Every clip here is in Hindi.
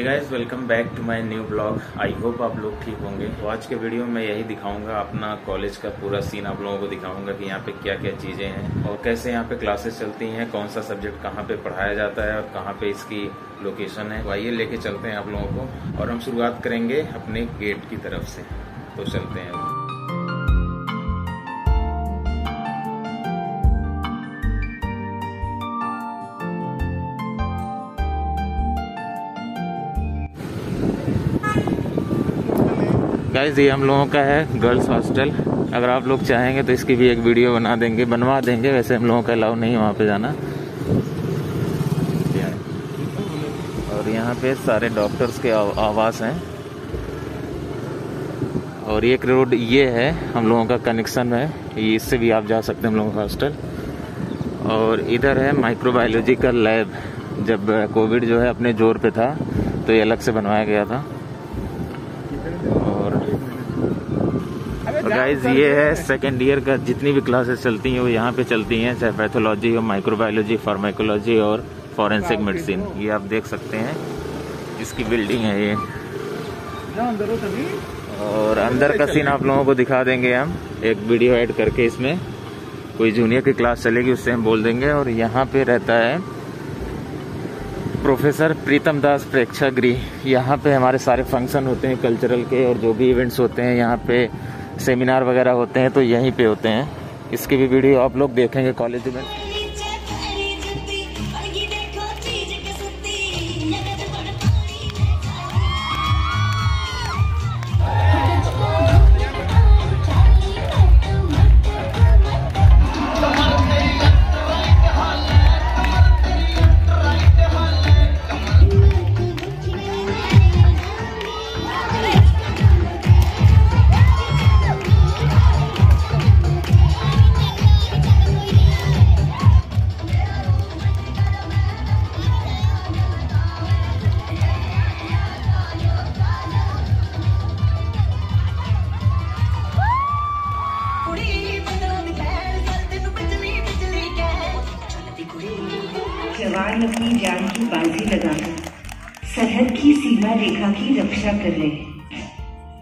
Hey guys welcome back to my new blog I hope आप लोग ठीक होंगे। तो आज के वीडियो में यही दिखाऊँगा अपना कॉलेज का पूरा सीन आप लोगों को दिखाऊँगा कि यहाँ पे क्या क्या चीज़ें हैं और कैसे यहाँ पे क्लासेस चलती हैं कौन सा सब्जेक्ट कहाँ पे पढ़ाया जाता है और कहाँ पे इसकी लोकेशन है। तो आइए लेके चलते हैं आप लोगों को और हम शुरुआत करेंगे अपने गेट की तरफ़ से। तो चलते हैं। गाइस ये हम लोगों का है गर्ल्स हॉस्टल। अगर आप लोग चाहेंगे तो इसकी भी एक वीडियो बना देंगे, बनवा देंगे। वैसे हम लोगों का अलाउ नहीं वहाँ पे जाना। और यहाँ पे सारे डॉक्टर्स के आवास हैं। और एक रोड, ये है हम लोगों का कनेक्शन है इससे भी आप जा सकते हैं हम लोगों का हॉस्टल। और इधर है माइक्रोबायोलॉजिकल लैब जब कोविड जो है अपने ज़ोर पे था तो ये अलग से बनवाया गया था और गाइज़ ये है सेकेंड ईयर का जितनी भी क्लासेस चलती हैं वो यहाँ पे चलती हैं चाहे पैथोलॉजी हो माइक्रोबायोलॉजी फार्माकोलॉजी और फॉरेंसिक मेडिसिन ये आप देख सकते हैं इसकी बिल्डिंग है ये। और अंदर का सीन आप लोगों को दिखा देंगे हम। एक वीडियो ऐड करके इसमें। कोई जूनियर की क्लास चलेगी उससे हम बोल देंगे। और यहाँ पे रहता है प्रोफेसर प्रीतम दास प्रेक्षागृह। यहाँ पे हमारे सारे फ़ंक्शन होते हैं कल्चरल के और जो भी इवेंट्स होते हैं यहाँ पे सेमिनार वगैरह होते हैं तो यहीं पे होते हैं। इसकी भी वीडियो आप लोग देखेंगे कॉलेज में।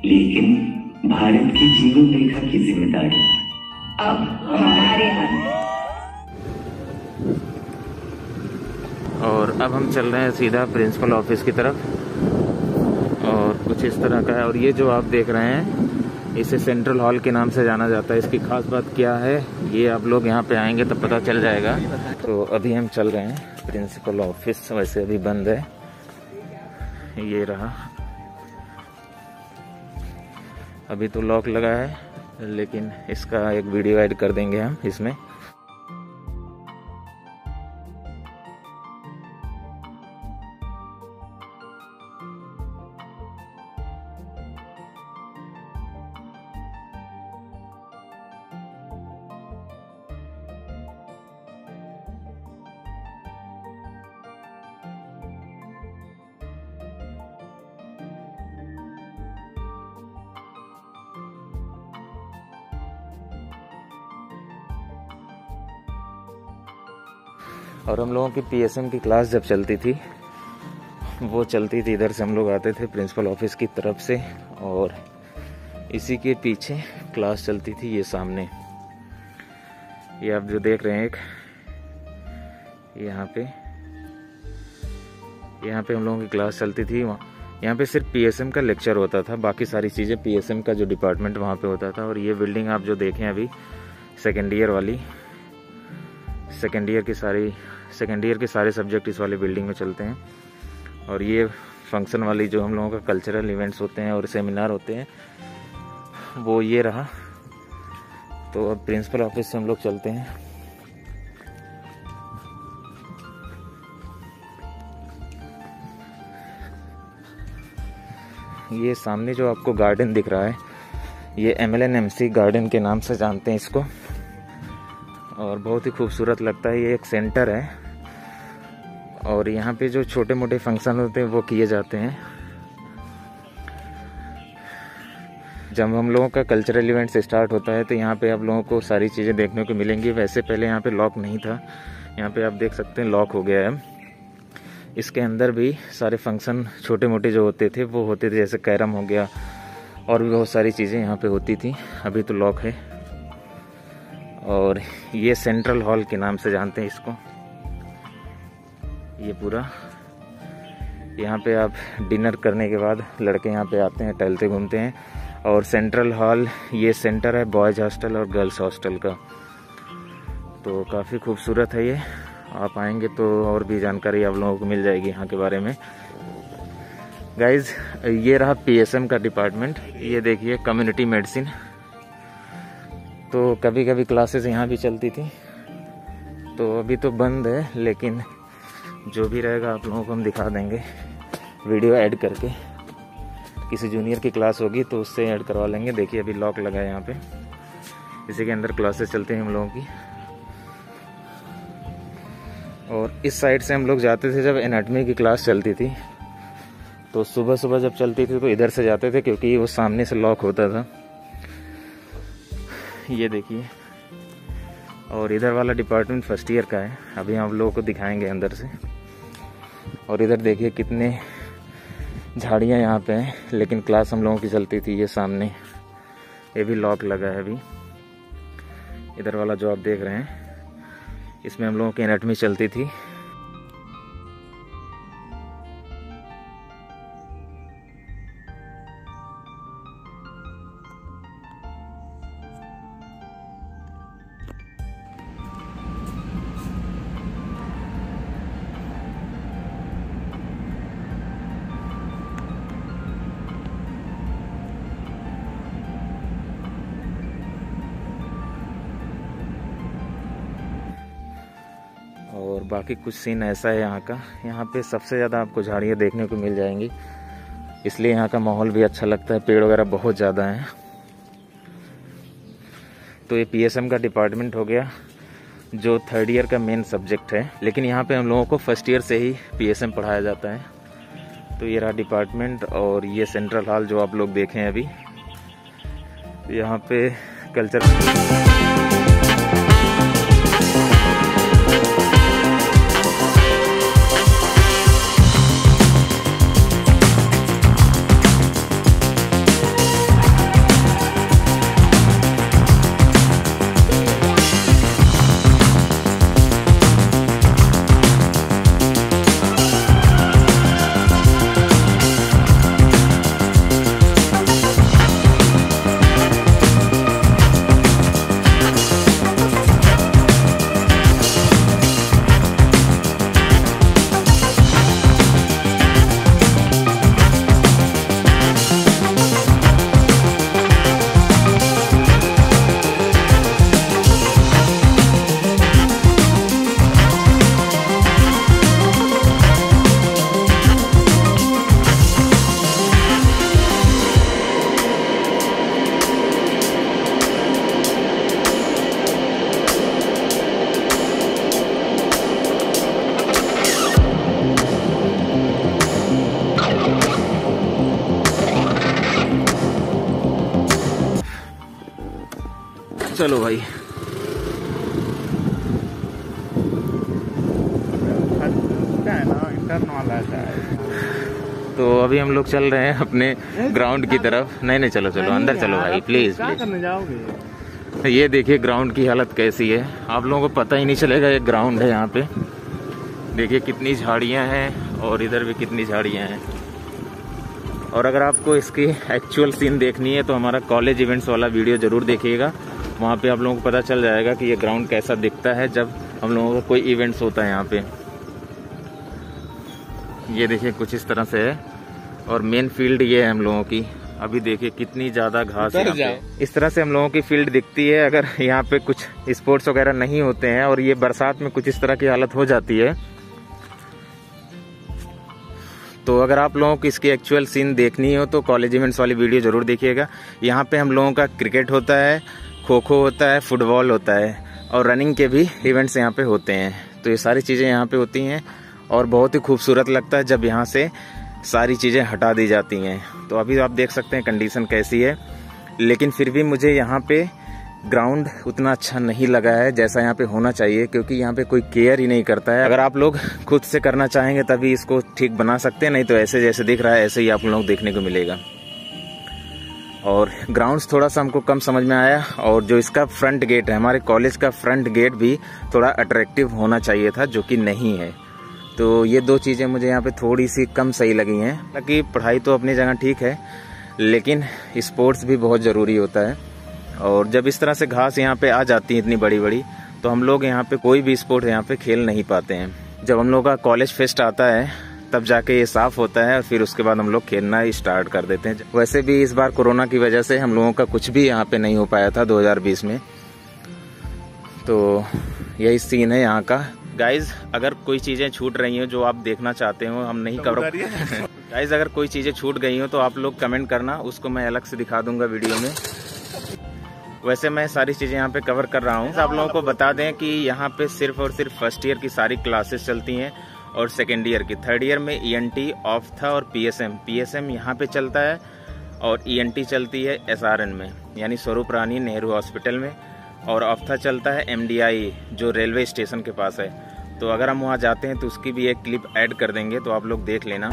लेकिन भारत की जीवन रेखा की ज़िम्मेदारी अब हमारे हाथ और अब हम चल रहे हैं सीधा प्रिंसिपल ऑफ़िस की तरफ़। और कुछ इस तरह का है। और ये जो आप देख रहे हैं, इसे सेंट्रल हॉल के नाम से जाना जाता है। इसकी खास बात क्या है, ये आप लोग यहाँ पे आएँगे तो पता चल जाएगा। तो अभी हम चल रहे हैं। प्रिंसिपल ऑफ़िस वैसे अभी बंद है। ये रहा। अभी तो लॉक लगा है लेकिन इसका एक वीडियो ऐड कर देंगे हम इसमें। और हम लोगों की पीएसएम की क्लास जब चलती थी, वो चलती थी, इधर से हम लोग आते थे प्रिंसिपल ऑफ़िस की तरफ़ से और इसी के पीछे क्लास चलती थी ये सामने। ये आप जो देख रहे हैं एक, यहाँ पे यहाँ पे हम लोगों की क्लास चलती थी, वहाँ, यहाँ पे सिर्फ़ पीएसएम का लेक्चर होता था, बाकी सारी चीज़ें पीएसएम का जो डिपार्टमेंट वहाँ पे होता था और ये बिल्डिंग आप जो देखें अभी सेकेंड ईयर वाली सेकेंड ईयर की सारी सेकेंड ईयर के सारे सब्जेक्ट इस वाले बिल्डिंग में चलते हैं। और ये फ़ंक्शन वाली जो हम लोगों का कल्चरल इवेंट्स होते हैं और सेमिनार होते हैं, वो ये रहा। तो अब प्रिंसिपल ऑफ़िस से हम लोग चलते हैं। ये सामने जो आपको गार्डन दिख रहा है, ये M L N M C garden के नाम से जानते हैं इसको। और बहुत ही खूबसूरत लगता है, ये एक सेंटर है। और यहाँ पे जो छोटे मोटे फ़ंक्शन होते हैं, वो किए जाते हैं। जब हम लोगों का कल्चरल इवेंट्स स्टार्ट होता है तो यहाँ पे आप लोगों को सारी चीज़ें देखने को मिलेंगी। वैसे पहले यहाँ पे लॉक नहीं था। यहाँ पे आप देख सकते हैं लॉक हो गया है। इसके अंदर भी सारे फ़ंक्शन छोटे मोटे जो होते थे, वो होते थे, जैसे कैरम हो गया। और भी बहुत सारी चीज़ें यहाँ पे होती थी। अभी तो लॉक है। और ये सेंट्रल हॉल के नाम से जानते हैं इसको। ये पूरा। यहाँ पे आप डिनर करने के बाद लड़के यहाँ पे आते हैं, टहलते घूमते हैं और सेंट्रल हॉल ये सेंटर है बॉयज़ हॉस्टल और गर्ल्स हॉस्टल का। तो काफ़ी खूबसूरत है ये। आप आएँगे तो और भी जानकारी आप लोगों को मिल जाएगी यहाँ के बारे में। गाइज़ ये रहा पीएसएम का डिपार्टमेंट ये देखिए कम्युनिटी मेडिसिन तो कभी कभी क्लासेस यहाँ भी चलती थी। तो अभी तो बंद है, लेकिन जो भी रहेगा आप लोगों को हम दिखा देंगे। वीडियो ऐड करके। किसी जूनियर की क्लास होगी तो उससे ऐड करवा लेंगे। देखिए अभी लॉक लगा है यहाँ पे। इसी के अंदर क्लासेस चलते हैं हम लोगों की। और इस साइड से हम लोग जाते थे जब एनाटमी की क्लास चलती थी। तो सुबह सुबह जब चलती थी तो इधर से जाते थे क्योंकि वो सामने से लॉक होता था। ये देखिए। और इधर वाला डिपार्टमेंट फ़र्स्ट ईयर का है। अभी हम लोगों को दिखाएँगे अंदर से। और इधर देखिए कितने झाड़ियाँ यहाँ पे हैं, लेकिन क्लास हम लोगों की चलती थी ये सामने। ये भी लॉक लगा है अभी। इधर वाला जो आप देख रहे हैं, इसमें हम लोगों की एनाटमी चलती थी। बाकी कुछ सीन ऐसा है यहाँ का। यहाँ पे सबसे ज़्यादा आपको झाड़ियाँ देखने को मिल जाएँगी। इसलिए यहाँ का माहौल भी अच्छा लगता है, पेड़ वगैरह बहुत ज़्यादा हैं। तो ये पीएसएम का डिपार्टमेंट हो गया, जो थर्ड ईयर का मेन सब्जेक्ट है। लेकिन यहाँ पे हम लोगों को फ़र्स्ट ईयर से ही पीएसएम पढ़ाया जाता है। तो ये रहा डिपार्टमेंट और ये सेंट्रल हॉल जो आप लोग देखें अभी। यहाँ पे कल्चर चलो भाई। तो अभी हम लोग चल रहे हैं अपने ग्राउंड की तरफ़। नहीं नहीं चलो चलो अंदर चलो भाई प्लीज़ प्लीज़ ये देखिए ग्राउंड की हालत कैसी है। आप लोगों को पता ही नहीं चलेगा ये ग्राउंड है यहाँ पे। देखिए कितनी झाड़ियाँ हैं और इधर भी कितनी झाड़ियाँ हैं। और अगर आपको इसकी एक्चुअल सीन देखनी है तो हमारा कॉलेज इवेंट्स वाला वीडियो ज़रूर देखिएगा। वहाँ पे आप लोगों को पता चल जाएगा कि ये ग्राउंड कैसा दिखता है जब हम लोगों का कोई इवेंट्स होता है यहाँ पे। ये देखिए कुछ इस तरह से है। और मेन फ़ील्ड ये है हम लोगों की। अभी देखिए कितनी ज़्यादा घास है पे। इस तरह से हम लोगों की फ़ील्ड दिखती है। अगर यहाँ पे कुछ स्पोर्ट्स वगैरह नहीं होते हैं और ये बरसात में कुछ इस तरह की हालत हो जाती है तो अगर आप लोगों को इसकी एक्चुअल सीन देखनी हो तो कॉलेज इवेंट्स वाली वीडियो ज़रूर देखिएगा। यहाँ पे हम लोगों का क्रिकेट होता है। खो खो होता है, फुटबॉल होता है और रनिंग के भी इवेंट्स यहाँ पे होते हैं। तो ये सारी चीज़ें यहाँ पे होती हैं और बहुत ही खूबसूरत लगता है जब यहाँ से सारी चीज़ें हटा दी जाती हैं। तो अभी आप देख सकते हैं कंडीशन कैसी है, लेकिन फिर भी मुझे यहाँ पे ग्राउंड उतना अच्छा नहीं लगा है जैसा यहाँ पे होना चाहिए, क्योंकि यहाँ पे कोई केयर ही नहीं करता है। अगर आप लोग खुद से करना चाहेंगे तभी इसको ठीक बना सकते हैं, नहीं तो ऐसे जैसे दिख रहा है, ऐसे ही आप लोग देखने को मिलेगा। और ग्राउंड्स थोड़ा सा हमको कम समझ में आया और जो इसका फ्रंट गेट है, हमारे कॉलेज का फ्रंट गेट भी थोड़ा अट्रैक्टिव होना चाहिए था, जो कि नहीं है। तो ये दो चीज़ें मुझे यहाँ पे थोड़ी सी कम सही लगी हैं। हालाँकि पढ़ाई तो अपनी जगह ठीक है, लेकिन स्पोर्ट्स भी बहुत ज़रूरी होता है। और जब इस तरह से घास यहाँ पे आ जाती है इतनी बड़ी बड़ी तो हम लोग यहाँ पे कोई भी स्पोर्ट यहाँ पे खेल नहीं पाते हैं। जब हम लोग का कॉलेज फेस्ट आता है तब जाके ये साफ़ होता है और फिर उसके बाद हम लोग खेलना स्टार्ट कर देते हैं। वैसे भी इस बार कोरोना की वजह से हम लोगों का कुछ भी यहाँ पे नहीं हो पाया था 2020 में। तो यही सीन है यहाँ का। गाइज़ अगर कोई चीज़ें छूट रही हो जो आप देखना चाहते हो हम नहीं कवर गाइज़ अगर कोई चीज़ें छूट गई हो तो आप लोग कमेंट करना उसको मैं अलग से दिखा दूँगा वीडियो में। वैसे मैं सारी चीज़ें यहाँ पे कवर कर रहा हूँ। आप लोगों को बता दें कि यहाँ पे सिर्फ़ और सिर्फ़ फ़र्स्ट ईयर की सारी क्लासेस चलती हैं। और सेकेंड ईयर की। थर्ड ईयर में ई एन टी ऑफ़ था और P S M P S M यहाँ पर चलता है और ई एन टी चलती है एस आर एन में, यानी स्वरूप रानी नेहरू हॉस्पिटल में। और ऑफ्था चलता है एम डी आई जो रेलवे स्टेशन के पास है। तो अगर हम वहाँ जाते हैं तो उसकी भी एक क्लिप ऐड कर देंगे तो आप लोग देख लेना।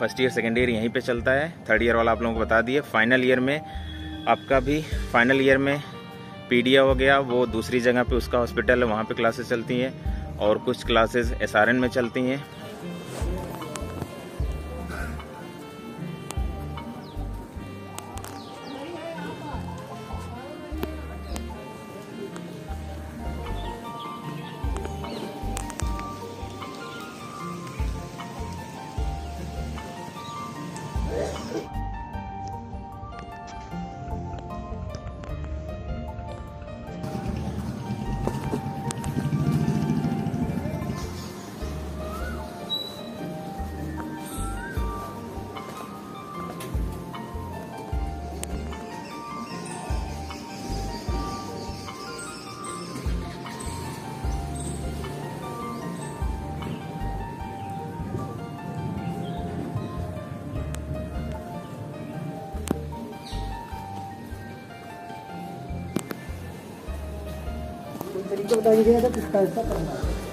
फ़र्स्ट ईयर, सेकेंड ईयर यहीं पे चलता है। थर्ड ईयर वाला आप लोगों को बता दिए। फाइनल ईयर में आपका भी फाइनल ईयर में पीडीए हो गया, वो दूसरी जगह पे उसका हॉस्पिटल है, वहाँ पे क्लासेस चलती हैं और कुछ क्लासेस एसआरएन में चलती हैं। तरीका बता दीजिएगा तो किसका ऐसा करना है?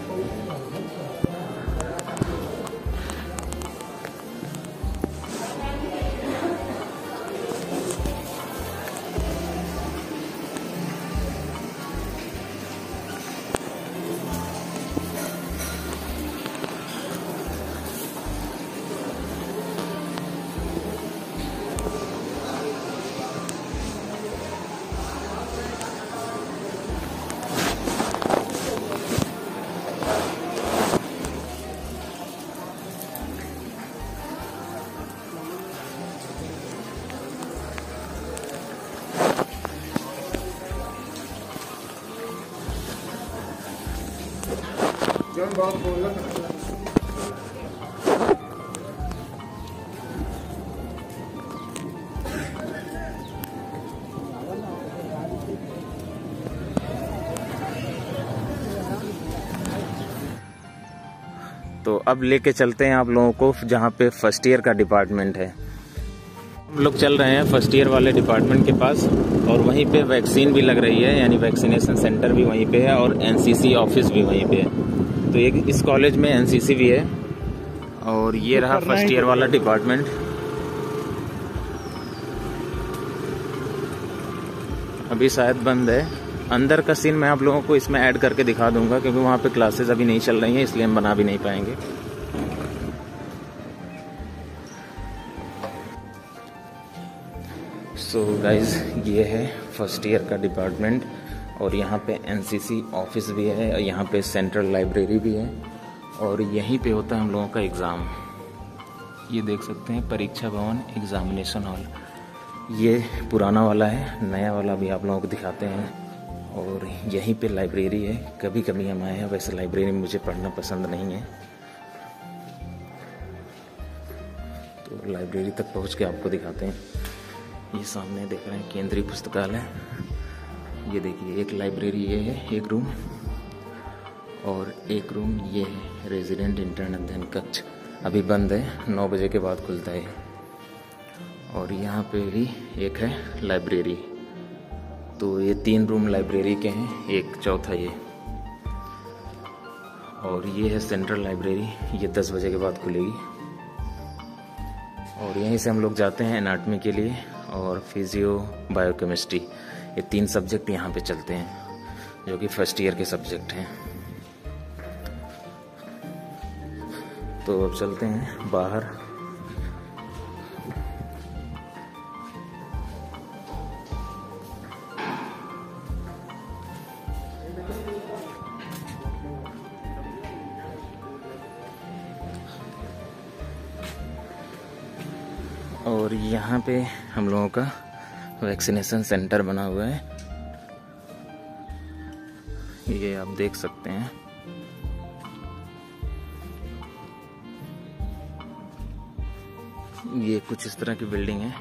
तो अब लेके चलते हैं आप लोगों को जहाँ पे फ़र्स्ट ईयर का डिपार्टमेंट है। हम लोग चल रहे हैं फ़र्स्ट ईयर वाले डिपार्टमेंट के पास और वहीं पे वैक्सीन भी लग रही है, यानी वैक्सीनेशन सेंटर भी वहीं पे है और एनसीसी ऑफ़िस भी वहीं पे है। तो एक इस कॉलेज में एनसीसी भी है और ये रहा फ़र्स्ट ईयर वाला डिपार्टमेंट अभी शायद बंद है। अंदर का सीन मैं आप लोगों को इसमें ऐड करके दिखा दूँगा क्योंकि वहाँ पे क्लासेस अभी नहीं चल रही हैं इसलिए हम बना भी नहीं पाएँगे। सो so गाइज़ ये है फ़र्स्ट ईयर का डिपार्टमेंट और यहाँ पे एनसीसी ऑफ़िस भी है और यहाँ पे सेंट्रल लाइब्रेरी भी है और यहीं पे होता है हम लोगों का एग्ज़ाम ये देख सकते हैं, परीक्षा भवन एग्जामिनेशन हॉल ये पुराना वाला है, नया वाला भी आप लोगों को दिखाते हैं। और यहीं पे लाइब्रेरी है कभी कभी हम आए हैं, वैसे लाइब्रेरी में मुझे पढ़ना पसंद नहीं है। तो लाइब्रेरी तक पहुँच के आपको दिखाते हैं। ये सामने देख रहे हैं, केंद्रीय पुस्तकालय। ये देखिए, एक लाइब्रेरी ये है, एक रूम और एक रूम ये है रेजिडेंट इंटर्न अध्ययन कक्ष। अभी बंद है, नौ बजे के बाद खुलता है। और यहाँ पे भी एक है लाइब्रेरी तो ये तीन रूम लाइब्रेरी के हैं, एक चौथा ये। और ये है सेंट्रल लाइब्रेरी ये दस बजे के बाद खुलेगी। और यहीं से हम लोग जाते हैं एनाटमी के लिए और फिजियो बायोकेमिस्ट्री ये तीन सब्जेक्ट यहाँ पे चलते हैं, जो कि फ़र्स्ट ईयर के सब्जेक्ट हैं। तो अब चलते हैं बाहर। और यहाँ पे हम लोगों का वैक्सीनेशन सेंटर बना हुआ है। ये आप देख सकते हैं। ये कुछ इस तरह की बिल्डिंग है।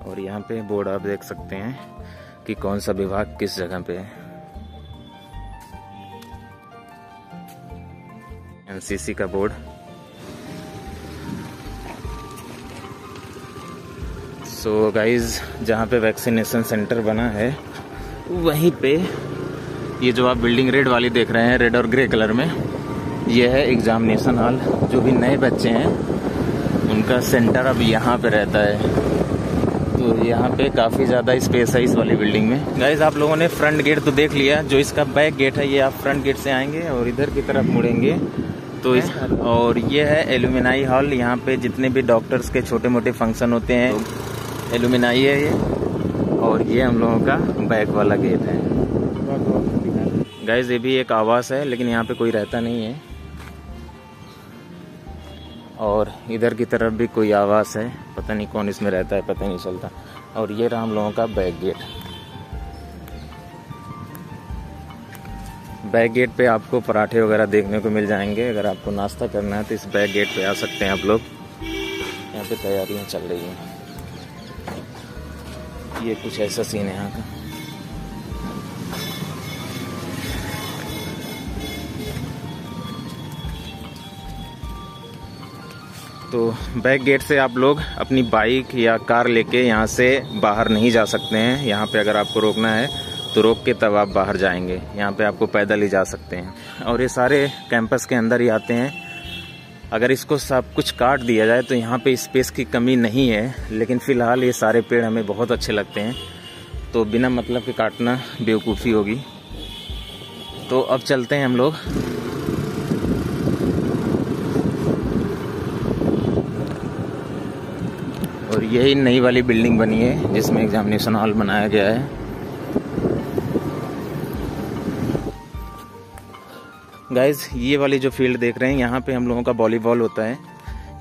और यहाँ पे बोर्ड आप देख सकते हैं। कि कौन सा विभाग किस जगह पे है? एनसीसी का बोर्ड। सो so गाइज़ जहाँ पे वैक्सीनेशन सेंटर बना है, वहीं पे ये जो आप बिल्डिंग रेड वाली देख रहे हैं रेड और ग्रे कलर में, ये है एग्जामिनेशन हॉल जो भी नए बच्चे हैं, उनका सेंटर अब यहाँ पे रहता है। तो यहाँ पे काफ़ी ज़्यादा स्पेस है इस वाली बिल्डिंग में। गाइज़ आप लोगों ने फ्रंट गेट तो देख लिया जो इसका बैक गेट है ये आप फ्रंट गेट से आएँगे और इधर की तरफ़ मुड़ेंगे। तो इस और ये है एलुमिनाई हॉल यहाँ पे जितने भी डॉक्टर्स के छोटे मोटे फ़ंक्शन होते हैं एलुमिनाई है ये। और ये हम लोगों का बैक वाला गेट है। गाइज़ ये भी एक आवास है लेकिन यहाँ पे कोई रहता नहीं है। और इधर की तरफ़ भी कोई आवास है, पता नहीं कौन इसमें रहता है, पता नहीं चलता। और ये रहा हम लोगों का बैक गेट। बैक गेट पे आपको पराठे वगैरह देखने को मिल जाएँगे। अगर आपको नाश्ता करना है तो इस बैक गेट पे आ सकते हैं आप लोग। यहाँ पे तैयारियाँ चल रही हैं। ये कुछ ऐसा सीन है यहाँ का। तो बैक गेट से आप लोग अपनी बाइक या कार लेके यहाँ से बाहर नहीं जा सकते हैं। यहाँ पे अगर आपको रोकना है तो रोक के तब आप बाहर जाएँगे। यहाँ पे आपको पैदल ही जा सकते हैं। और ये सारे कैंपस के अंदर ही आते हैं। अगर इसको सब कुछ काट दिया जाए तो यहाँ पे स्पेस की कमी नहीं है, लेकिन फ़िलहाल ये सारे पेड़ हमें बहुत अच्छे लगते हैं। तो बिना मतलब के काटना बेवकूफ़ी होगी। तो अब चलते हैं हम लोग। यही नई वाली बिल्डिंग बनी है, जिसमें एग्जामिनेशन हॉल बनाया गया है। गाइज़ ये वाली जो फ़ील्ड देख रहे हैं, यहाँ पे हम लोगों का वॉलीबॉल होता है।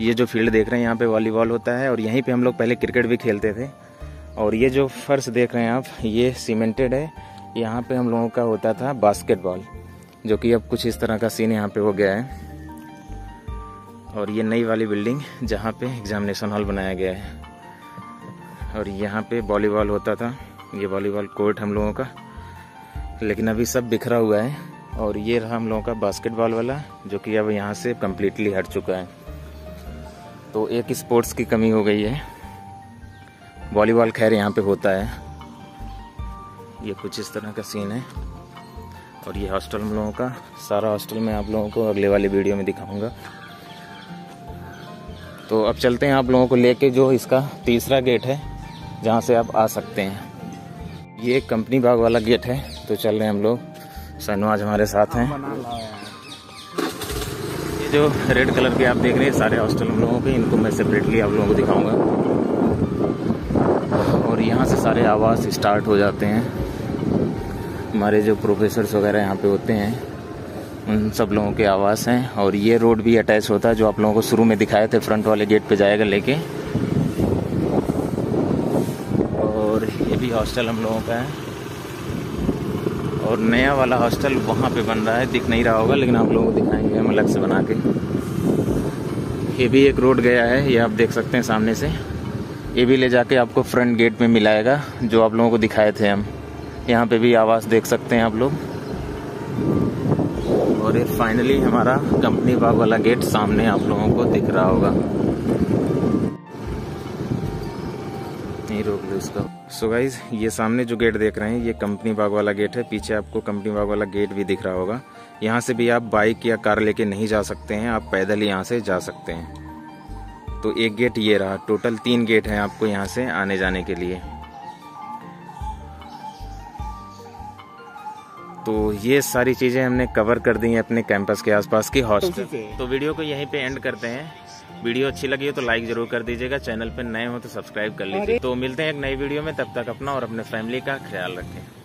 ये जो फ़ील्ड देख रहे हैं, यहाँ पे वॉलीबॉल होता है, और यहीं पे हम लोग पहले क्रिकेट भी खेलते थे। और ये जो फर्श देख रहे हैं आप, ये सीमेंटेड है। यहाँ पे हम लोगों का होता था बास्केटबॉल जो कि अब कुछ इस तरह का सीन यहाँ पे हो गया है। और ये नई वाली बिल्डिंग जहाँ पे एग्जामिनेशन हॉल बनाया गया है। और यहाँ पे वॉलीबॉल होता था। ये वॉलीबॉल कोर्ट हम लोगों का। लेकिन अभी सब बिखरा हुआ है। और ये रहा हम लोगों का बास्केटबॉल वाला, जो कि अब यहाँ से कम्प्लीटली हट चुका है। तो एक स्पोर्ट्स की कमी हो गई है। वॉलीबॉल खैर यहाँ पे होता है। ये कुछ इस तरह का सीन है। और ये हॉस्टल हम लोगों का, सारा हॉस्टल मैं आप लोगों को अगले वाले वीडियो में दिखाऊँगा। तो अब चलते हैं आप लोगों को लेके, जो इसका तीसरा गेट है। जहाँ से आप आ सकते हैं। ये कंपनी बाग वाला गेट है तो चल रहे हैं हम लोग। आज हमारे साथ हैं। ये जो रेड कलर के आप देख रहे हैं, सारे हॉस्टल हम लोगों के, इनको मैं सेपरेटली आप लोगों को दिखाऊँगा। और यहाँ से सारे आवास स्टार्ट हो जाते हैं। हमारे जो प्रोफेसर्स वगैरह यहाँ पे होते हैं, उन सब लोगों के आवास हैं। और ये रोड भी अटैच होता है, जो आप लोगों को शुरू में दिखाए थे फ्रंट वाले गेट पे जाएगा लेके और ये भी हॉस्टल हम लोगों का है। और नया वाला हॉस्टल वहाँ पे बन रहा है, दिख नहीं रहा होगा, लेकिन आप लोगों को दिखाएँगे हम अलग से बना के। ये भी एक रोड गया है, ये आप देख सकते हैं सामने से। ये भी ले जाके आपको फ्रंट गेट में मिलाएगा, जो आप लोगों को दिखाए थे हम। यहाँ पे भी आवास देख सकते हैं आप लोग। और ये फाइनली हमारा कंपनी बाग वाला गेट सामने आप लोगों को दिख रहा होगा। नहीं रोक लो इसको। सो so गाइज़ ये सामने जो गेट देख रहे हैं ये कंपनी बाग वाला गेट है। पीछे आपको कंपनी बाग वाला गेट भी दिख रहा होगा। यहाँ से भी आप बाइक या कार लेके नहीं जा सकते हैं आप पैदल ही यहाँ से जा सकते हैं। तो एक गेट ये रहा। टोटल तीन गेट हैं आपको यहाँ से आने जाने के लिए। तो ये सारी चीज़ें हमने कवर कर दी हैं अपने कैंपस के आसपास की हॉस्टल तो वीडियो को यहीं पे एंड करते हैं। वीडियो अच्छी लगी हो तो लाइक ज़रूर कर दीजिएगा चैनल पर नए हो तो सब्सक्राइब कर लीजिए। तो मिलते हैं एक नई वीडियो में तब तक अपना और अपने फैमिली का ख्याल रखें।